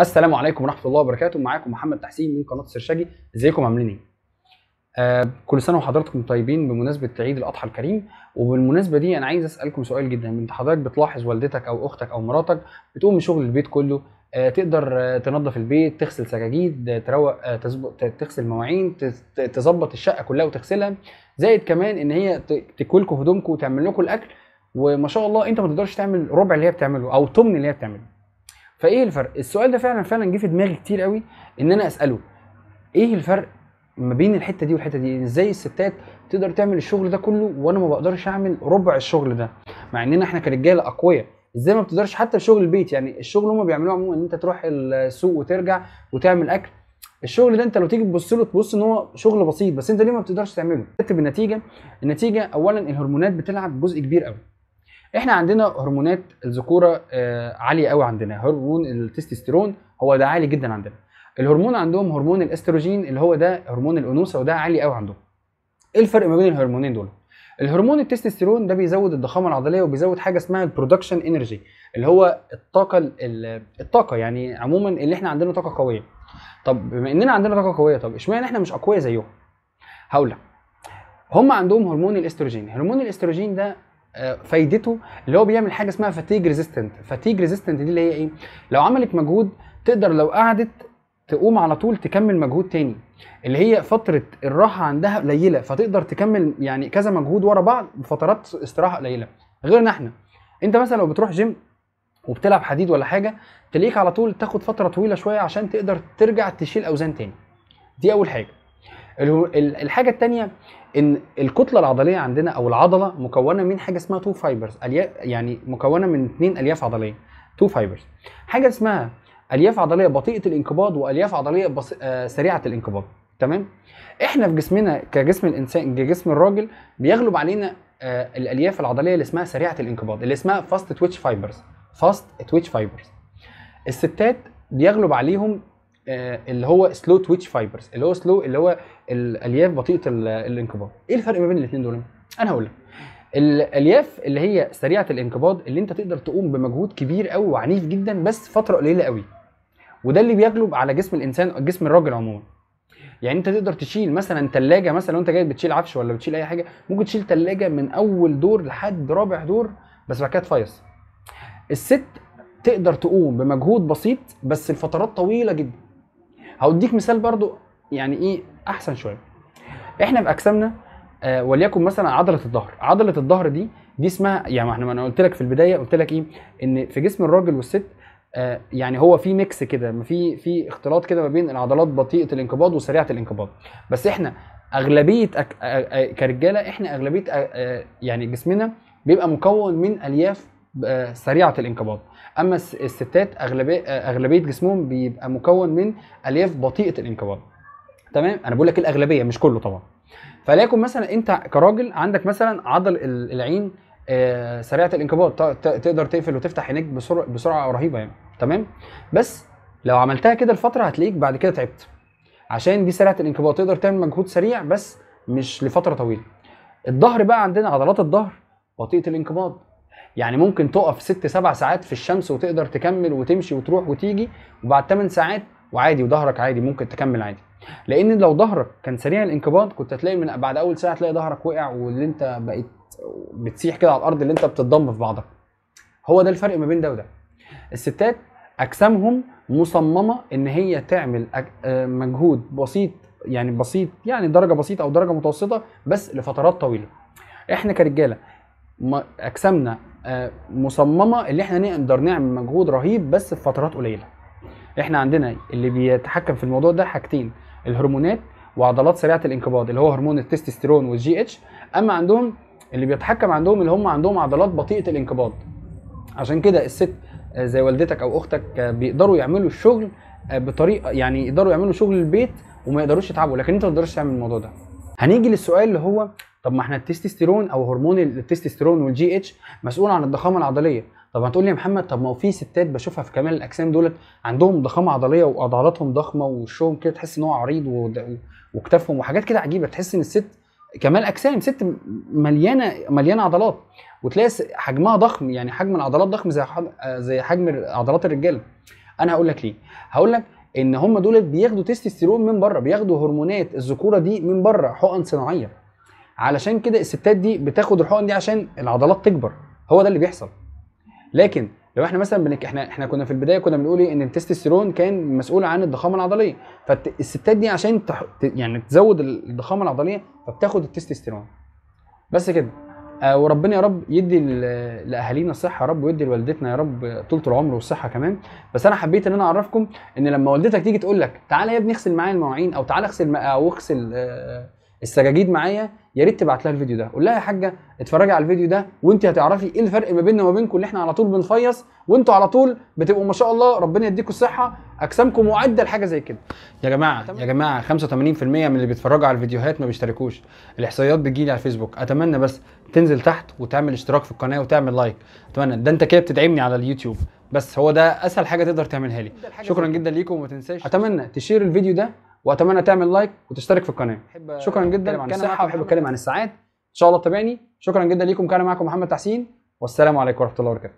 السلام عليكم ورحمة الله وبركاته. معاكم محمد تحسين من قناة السرشاجي ازيكم عاملين إيه؟ آه كل سنة وحضراتكم طيبين بمناسبة عيد الأضحى الكريم. وبالمناسبة دي أنا عايز أسألكم سؤال جدا. انت حضرتك بتلاحظ والدتك أو أختك أو مراتك بتقوم من شغل البيت كله آه تقدر آه تنظف البيت تغسل سجاجيد آه، تروق آه تغسل مواعين تظبط الشقة كلها وتغسلها. زائد كمان إن هي تكوي هدومكم وتعمل لكم الأكل. وما شاء الله أنت ما تقدرش تعمل ربع اللي هي بتعمله أو تمن اللي هي بتعمله. فايه الفرق؟ السؤال ده فعلا فعلا جه في دماغي كتير قوي إن أنا أسأله إيه الفرق ما بين الحتة دي والحتة دي؟ إزاي الستات تقدر تعمل الشغل ده كله وأنا ما بقدرش أعمل ربع الشغل ده؟ مع اننا إحنا كرجالة أقوياء إزاي ما بتقدرش حتى في شغل البيت؟ يعني الشغل هم بيعملوه عموما إن أنت تروح السوق وترجع وتعمل أكل الشغل ده أنت لو تيجي تبص له تبص إن هو شغل بسيط بس أنت ليه ما بتقدرش تعمله؟ تكتب النتيجه النتيجة اولا الهرمونات بتلعب جزء كبير قوي. إحنا عندنا هرمونات الذكورة آه، عالية قوي عندنا. هرمون التستوستيرون هو ده عالي جدا عندنا. الهرمون عندهم هرمون الأستروجين اللي هو ده هرمون الأنوثة وده عالي قوي عندهم. إيه الفرق ما بين الهرمونين دول؟ الهرمون التستوستيرون ده بيزود الضخامة العضلية وبيزود حاجة اسمها ال production energy اللي هو الطاقة ال- الطاقة يعني عموما اللي إحنا عندنا طاقة قوية. طب بما إننا عندنا طاقة قوية طب اشمعنى إحنا مش أقوياء زيهم؟ هقول لك. هم عندهم هرمون الأستروجين. هرمون الأستروجين ده فايدته اللي هو بيعمل حاجة اسمها fatigue resistant fatigue resistant دي اللي هي إيه؟ لو عملت مجهود تقدر لو قعدت تقوم على طول تكمل مجهود تاني. اللي هي فترة الراحة عندها قليلة فتقدر تكمل يعني كذا مجهود ورا بعض بفترات استراحة قليلة. غيرنا إحنا أنت مثلا لو بتروح جيم وبتلعب حديد ولا حاجة تلاقيك على طول تاخد فترة طويلة شوية عشان تقدر ترجع تشيل أوزان تاني. دي أول حاجة. الحاجة الثانية إن الكتلة العضلية عندنا أو العضلة مكونة من حاجة اسمها two fibers يعني مكونة من اثنين ألياف عضلية two fibers حاجة اسمها ألياف عضلية بطيئة الانقباض وألياف عضلية بص... آه سريعة الانقباض. تمام؟ إحنا في جسمنا كجسم الانسان كجسم الراجل بيغلب علينا آه الألياف العضلية اللي اسمها سريعة الانقباض اللي اسمها fast twitch fibers fast twitch fibers الستات بيغلب عليهم اللي هو slow twitch fibers اللي هو slow اللي هو الألياف بطيئة ال- الانقباض. إيه الفرق ما بين الاثنين دول؟ أنا هقول لك. الألياف اللي هي سريعة الانقباض اللي أنت تقدر تقوم بمجهود كبير قوي وعنيف جدا بس فترة قليلة قوي وده اللي بيغلب على جسم الإنسان جسم الراجل عموما. يعني أنت تقدر تشيل مثلا ثلاجه مثلا لو أنت جاي بتشيل عفش ولا بتشيل أي حاجة ممكن تشيل ثلاجه من أول دور لحد رابع دور بس بعد كده تفيص. الست تقدر تقوم بمجهود بسيط بس لفترات طويلة جدا. هوديك مثال برضو يعني إيه أحسن شوية. إحنا باجسامنا آه وليكن مثلا عضلة الظهر. عضلة الظهر دي دي اسمها يعني إحنا أنا قلت لك في البداية قلت لك إيه؟ إن في جسم الراجل والست آه يعني هو في ميكس كده في في اختلاط كده ما بين العضلات بطيئة الانقباض وسريعة الانقباض. بس إحنا أغلبية أك... آه آه كرجالة إحنا أغلبية آه آه يعني جسمنا بيبقى مكون من ألياف سريعة الانقباض. أما الس- الستات اغلبيه آه، أغلبية جسمهم بيبقى مكون من ألياف بطيئة الانقباض. تمام؟ أنا بقول لك الأغلبية مش كله طبعا. فليكن مثلا أنت كراجل عندك مثلا عضل ال- العين آه، سريعة الانقباض تقدر تقفل وتفتح عينيك بسرعة بسرعة رهيبة يعني. تمام؟ بس لو عملتها كده لفترة هتلاقيك بعد كده تعبت. عشان دي سريعة الانقباض تقدر تعمل مجهود سريع بس مش لفترة طويلة. الظهر بقى عندنا عضلات الظهر بطيئة الانقباض. يعني ممكن تقف ست سبع ساعات في الشمس وتقدر تكمل وتمشي وتروح وتيجي وبعد 8 ساعات وعادي وظهرك عادي ممكن تكمل عادي. لأن لو ظهرك كان سريع الانقباض كنت هتلاقي من بعد أول ساعة تلاقي ظهرك وقع واللي أنت بقيت بتسيح كده على الأرض اللي أنت بتتضم في بعضك. هو ده الفرق ما بين ده وده. الستات أجسامهم مصممة إن هي تعمل آه، مجهود بسيط يعني بسيط يعني درجة بسيطة أو درجة متوسطة بس لفترات طويلة. إحنا كرجالة أجسامنا مصممة اللي إحنا نقدر نعمل مجهود رهيب بس في فترات قليلة. إحنا عندنا اللي بيتحكم في الموضوع ده حاجتين الهرمونات وعضلات سريعة الانقباض اللي هو هرمون التستوستيرون وال GH أما عندهم اللي بيتحكم عندهم اللي هم عندهم عضلات بطيئة الانقباض. عشان كده الست آه، زي والدتك أو أختك آه، بيقدروا يعملوا الشغل آه، بطريقة يعني يقدروا يعملوا شغل البيت وما يقدروش يتعبوا لكن انت ما تقدرش تعمل الموضوع ده. هنيجي للسؤال اللي هو طب ما إحنا التستوستيرون أو هرمون التستوستيرون وال GH مسؤول عن الضخامة العضلية. طب هتقول لي يا محمد طب ما هو في ستات بشوفها في كمال الأجسام دولت عندهم ضخامة عضلية وعضلاتهم ضخمة ووشهم كده تحس إن هو عريض وكتافهم وحاجات كده عجيبة تحس إن الست كمال أجسام ست مليانة مليانة عضلات. وتلاقي حجمها ضخم يعني حجم العضلات ضخم زي زي حجم عضلات الرجاله أنا هقول لك ليه. هقول لك إن هم دول بياخدوا تستوستيرون من بره بياخدوا هرمونات الذكورة دي من بره حقن صناعية. علشان كده الستات دي بتاخد الحقن دي عشان العضلات تكبر. هو ده اللي بيحصل. لكن لو إحنا مثلا بنك إحنا إحنا كنا في البداية كنا بنقول إيه؟ إن التستوستيرون كان مسؤول عن الضخامة العضلية. فالستات دي عشان تح... يعني تزود الضخامة العضلية فبتاخد التستوستيرون. بس كده. آه وربنا يا رب يدي لأهالينا الصحة يا رب ويدي لوالدتنا يا رب طولة العمر والصحة كمان. بس أنا حبيت إن أنا أعرفكم إن لما والدتك تيجي تقول لك تعالى يا ابني اغسل معايا المواعين أو تعالى اغسل أو اغسل آه، السجاجيد معايا يا ريت تبعت لها الفيديو ده. قول لها يا حاجة اتفرجي على الفيديو ده وانت هتعرفي إيه الفرق ما بيننا وما بينكم اللي إحنا على طول بنفيص وانتوا على طول بتبقوا ما شاء الله ربنا يديكم الصحة اجسامكم معده لحاجة زي كده. يا جماعة يا جماعة 85% من اللي بيتفرجوا على الفيديوهات ما بيشتركوش. الإحصائيات بتجيلي على الفيسبوك. أتمنى بس تنزل تحت وتعمل اشتراك في القناة وتعمل like. أتمنى. ده أنت كده بتدعمني على اليوتيوب. بس هو ده أسهل حاجة تقدر تعملها لي. شكرا جدا ليكم وما تنساش. أتمنى تشير الفيديو ده وأتمنى تعمل like وتشترك في القناة. شكرا جدا عن الصحه وبحب اتكلم عن الساعات. إن شاء الله تتابعني شكرا جدا ليكم. كان معكم محمد تحسين. والسلام عليكم ورحمة الله وبركاته.